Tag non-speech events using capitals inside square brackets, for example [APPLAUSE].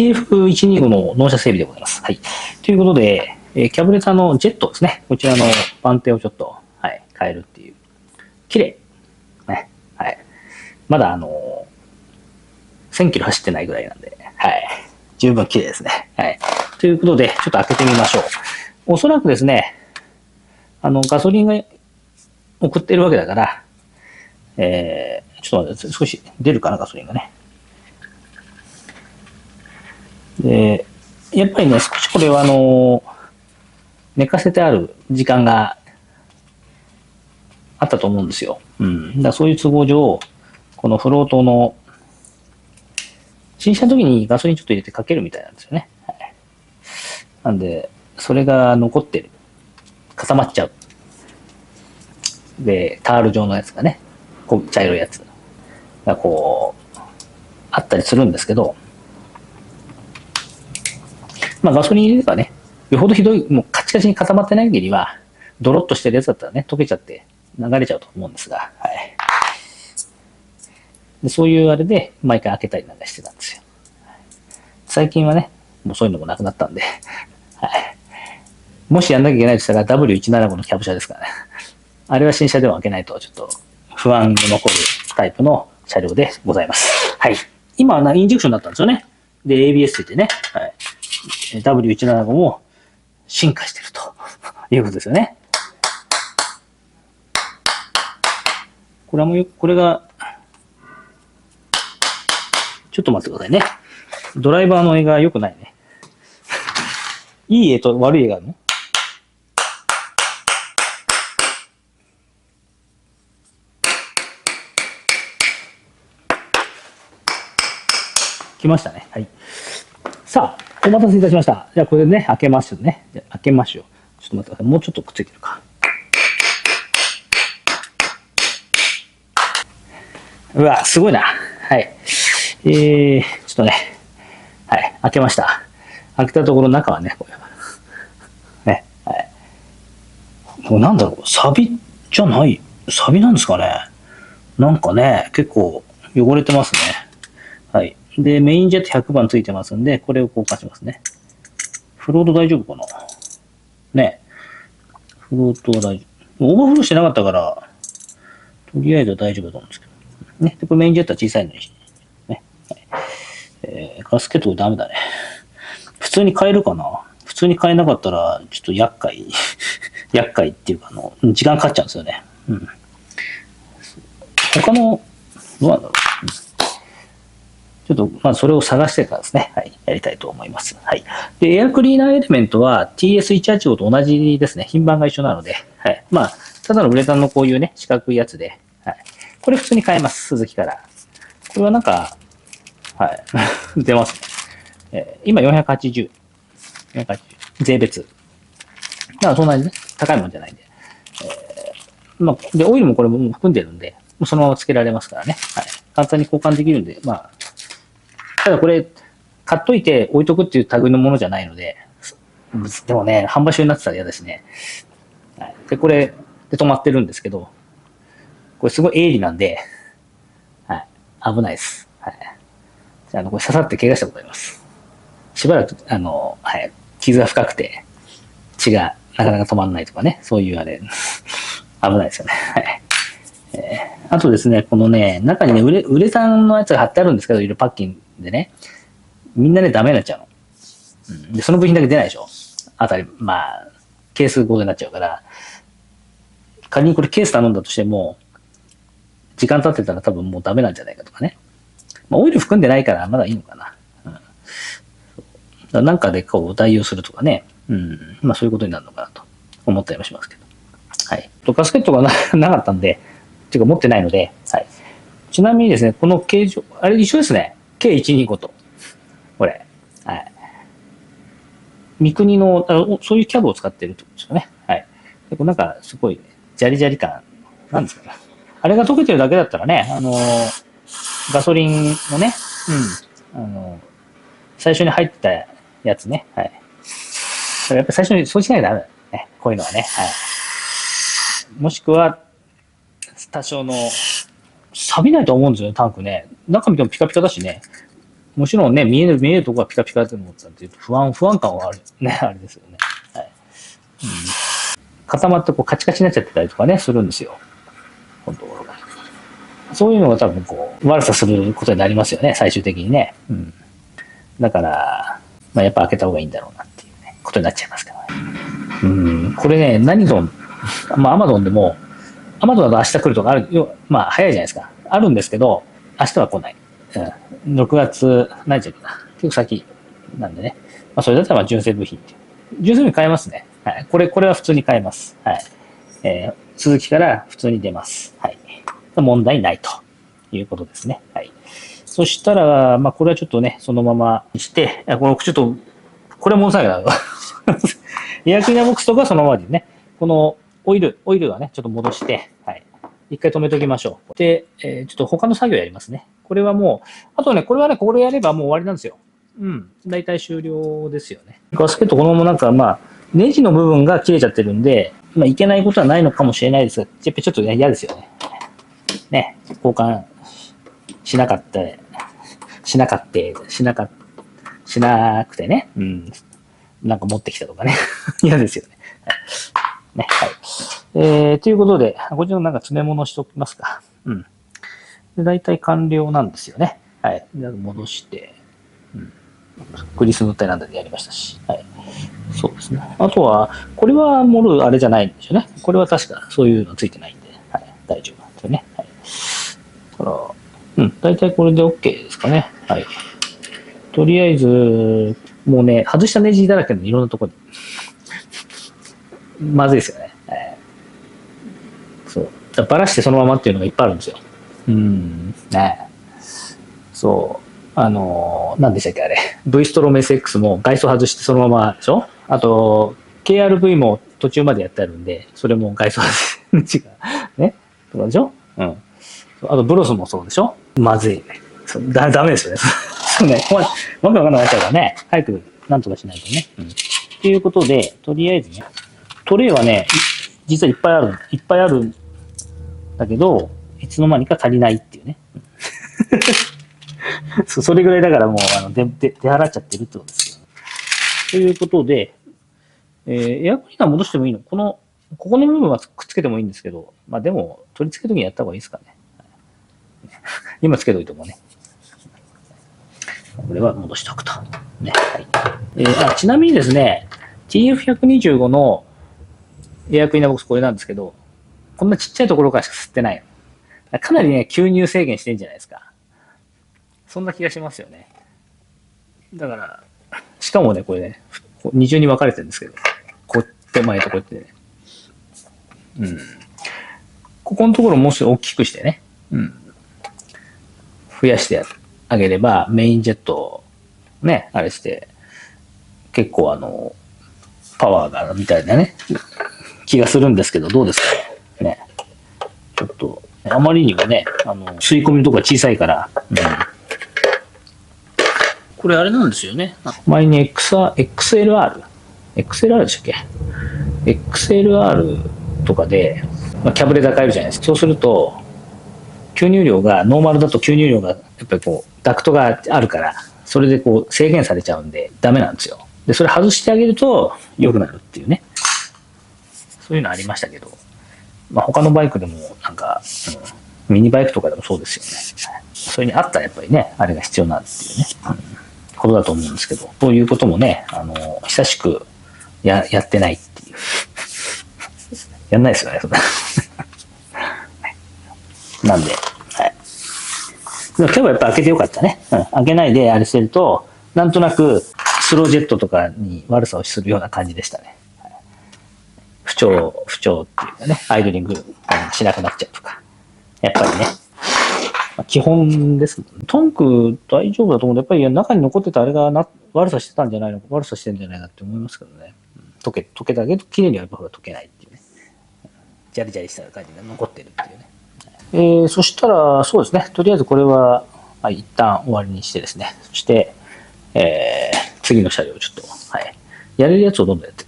TF125 の納車整備でございます。はい。ということで、えー、キャブレターのジェットですね。こちらの番手をちょっと、はい、変えるっていう。綺麗。ね。はい。まだあのー、1000キロ走ってないぐらいなんで、はい。十分綺麗ですね。はい。ということで、ちょっと開けてみましょう。おそらくですね、あの、ガソリンが送ってるわけだから、えー、ちょっと待って、少し出るかな、ガソリンがね。で、やっぱりね、少しこれはあの、寝かせてある時間があったと思うんですよ。うん。だそういう都合上、このフロートの、新車の時にガソリンちょっと入れてかけるみたいなんですよね。はい、なんで、それが残ってる。固まっちゃう。で、タール状のやつがね、こう茶色いやつがこう、あったりするんですけど、まあガソリン入れればね、よほどひどい、もうカチカチに固まってない限りは、ドロッとしてるやつだったらね、溶けちゃって流れちゃうと思うんですが、はい。でそういうあれで、毎回開けたりなんかしてたんですよ。最近はね、もうそういうのもなくなったんで、はい。もしやんなきゃいけないとしたら W175 のキャブ車ですからね。あれは新車でも開けないとちょっと不安が残るタイプの車両でございます。はい。今はインジェクションだったんですよね。で、ABS ついてね。はい。W175 も進化してると [LAUGHS] いうことですよね。これはもう、これが、ちょっと待ってくださいね。ドライバーの絵が良くないね。[LAUGHS] いい絵と悪い絵があるの？来ましたね。はい。さあ、お待たせいたしました。じゃあこれでね、開けますよね。じゃ開けましょう。ちょっと待ってください。もうちょっとくっついてるか。うわ、すごいな。はい。えー、ちょっとね、はい、開けました。開けたところ中はね、これ。ね、はい。これなんだろう、サビじゃない、サビなんですかね。なんかね、結構汚れてますね。はい。で、メインジェット100番ついてますんで、これを交換しますね。フロート大丈夫かな？ね。フロートは大丈夫。オーバーフローしてなかったから、とりあえず大丈夫だと思うんですけど。ね。で、これメインジェットは小さいのにね。はい、えー、ガスケットダメだね。普通に買えるかな？普通に買えなかったら、ちょっと厄介。[LAUGHS] 厄介っていうか、あの、時間かかっちゃうんですよね。うん。他の、どうなんだろう？ちょっと、まあ、それを探してからですね、はい、やりたいと思います。はい。で、エアクリーナーエレメントは TS185 と同じですね。品番が一緒なので、はい。まあ、ただのウレタンのこういうね、四角いやつで、はい。これ普通に買えます、鈴木から。これはなんか、はい。[LAUGHS] 出ますね。えー、今480。480。税別。だからそんなにね、高いもんじゃないんで。えー、まあ、で、オイルもこれも含んでるんで、そのまま付けられますからね。はい。簡単に交換できるんで、まあ、ただこれ、買っといて置いとくっていう類のものじゃないので、でもね、販売所になってたら嫌だしね。はい、で、これで止まってるんですけど、これすごい鋭利なんで、はい、危ないです。はい。じゃあ、あの、これ刺さって怪我したことあります。しばらく、あの、はい、傷が深くて、血がなかなか止まらないとかね、そういうあれ、[LAUGHS] 危ないですよね。はい。えー、あとですね、このね、中にね、ウレウレタンのやつが貼ってあるんですけど、いろいろパッキンでね、みんなね、ダメになっちゃうの。うん、で、その部品だけ出ないでしょあたり、まあ、ケースごとになっちゃうから、仮にこれケース頼んだとしても、時間経ってたら多分もうダメなんじゃないかとかね。まあ、オイル含んでないからまだいいのかな。うん。なんかでこう代用するとかね。うん。まあそういうことになるのかなと思ったりもしますけど。はい。と、ガスケットがな [LAUGHS] なかったんで、っていうか持ってないので、はい。ちなみにですね、この形状、あれ一緒ですね。K125 と。これ。はい。三国の、そういうキャブを使ってるってことですよね。はい。でこなんか、すごい、ジャリジャリ感、なんですかね。あれが溶けてるだけだったらね、あのー、ガソリンのね、うん、あのー、最初に入ってたやつね、はい。やっぱ最初にそうしないとダメだね。こういうのはね、はい。もしくは、多少の、錆びないと思うんですよね、タンクね。中見てもピカピカだしね。もちろんね、見える、見えるとこがピカピカって思ってたって不安、不安感はある。[LAUGHS] ね、あれですよね。はい。うん、固まってこうカチカチになっちゃってたりとかね、するんですよ。本当そういうのが多分こう、悪さすることになりますよね、最終的にね。うん。だから、まあやっぱ開けた方がいいんだろうなっていうね、ことになっちゃいますけどね。うん。これね、何ぞ、まあアマゾンでも、アマゾンだと明日来るとかある、まあ早いじゃないですか。あるんですけど、明日は来ない。うん。6月、何日だっけな。結構先なんでね。まあそれだったら純正部品って。純正部品買えますね。はい。これ、これは普通に買えます。はい。えー、続きから普通に出ます。はい。問題ないということですね。はい。そしたら、まあこれはちょっとね、そのままにして、このちょっと、これもさだ。[LAUGHS] エアクリーナボックスとかそのままでね、このオイル、オイルはね、ちょっと戻して、はい。一回止めときましょう。で、えー、ちょっと他の作業やりますね。これはもう、あとね、これはね、これやればもう終わりなんですよ。うん。大体終了ですよね。ガスケットこのままなんか、まあ、ネジの部分が切れちゃってるんで、まあ、いけないことはないのかもしれないですが、やっぱちょっと、嫌ですよね。ね、交換しなかった、しなかった、しなかった、しなくてね、うん。なんか持ってきたとかね。[LAUGHS] 嫌ですよね。ね、はい。えー、ということで、こちらのなんか詰め物しときますか。うん。で、大体完了なんですよね。はい。戻して、うん。グリス塗ったりなんでやりましたし。はい。そうですね。あとは、これは盛るあれじゃないんでしょうね。これは確かそういうのついてないんで、はい。大丈夫なんですよね。はい。だから、うん。大体これで OK ですかね。はい。とりあえず、もうね、外したネジだらけのいろんなところまずいですよね。えー、そう。ばらしてそのままっていうのがいっぱいあるんですよ。うん。ねそう。あのー、何でしたっけあれ。V ストローム SX も外装外してそのままでしょ？あと、KRV も途中までやってあるんで、それも外装外し、違う。ねとかでしょ？うん。あと、ブロスもそうでしょ？まずい。だ、ダメですよね。そうね。わけわかんなくな？っちゃうからね。早くなんとかしないとね。うん。ということで、とりあえずね、トレイはね、実はいっぱいある、いっぱいあるんだけど、いつの間にか足りないっていうね。[LAUGHS] そそれぐらいだからもう、あの、出、出払っちゃってるってことですけど、ね。ということで、えー、エアコンリーナー戻してもいいの？この、ここの部分はくっつけてもいいんですけど、まあでも、取り付けるときにやった方がいいですかね。[LAUGHS] 今つけといてもね。これは戻しておくと。ね。はい。えー、あちなみにですね、TF125 のエアクリーナーボックスこれなんですけど、こんなちっちゃいところからしか吸ってない。かなりね、吸入制限してんじゃないですか。そんな気がしますよね。だから、しかもね、これね、二重に分かれてるんですけど、こう手前とこうやってね。うん。ここのところもし大きくしてね、うん。増やしてあげれば、メインジェットをね、あれして、結構あの、パワーがあるみたいなね、気がするんですけど、どうですか？ね。ちょっと、あまりにもね、あの、吸い込みとか小さいから、うん。これあれなんですよね。前に XR、XLR、XLR でしたっけ ?XLR とかで、まあ、キャブレ高えるじゃないですか。そうすると、吸入量が、ノーマルだと吸入量が、やっぱりこう、ダクトがあるから、それでこう制限されちゃうんで、ダメなんですよ。で、それ外してあげると良くなるっていうね。そういうのありましたけど、まあ、他のバイクでもなんか、うん、ミニバイクとかでもそうですよね。それにあったらやっぱりね、あれが必要なんっていうね、うん、ことだと思うんですけど、そういうこともね、あの、久しくややってないっていう。[LAUGHS] やんないですよね、そんな。[LAUGHS] なんで、はい。でも今日はやっぱ開けてよかったね。うん、開けないであれしてると、なんとなくスロージェットとかに悪さをするような感じでしたね。不調、不調っていうかね、アイドリングしなくなっちゃうとか。やっぱりね、まあ、基本ですもんね。トンク大丈夫だと思うやっぱり中に残ってたあれがな悪さしてたんじゃないのか、悪さしてんじゃないかって思いますけどね。溶け、溶けたけど、綺麗にはやっぱ溶けないっていうね。ジャリジャリした感じが残ってるっていうね。えー、そしたら、そうですね。とりあえずこれは、はい、一旦終わりにしてですね。そして、えー、次の車両をちょっと、はい。やれるやつをどんどんやって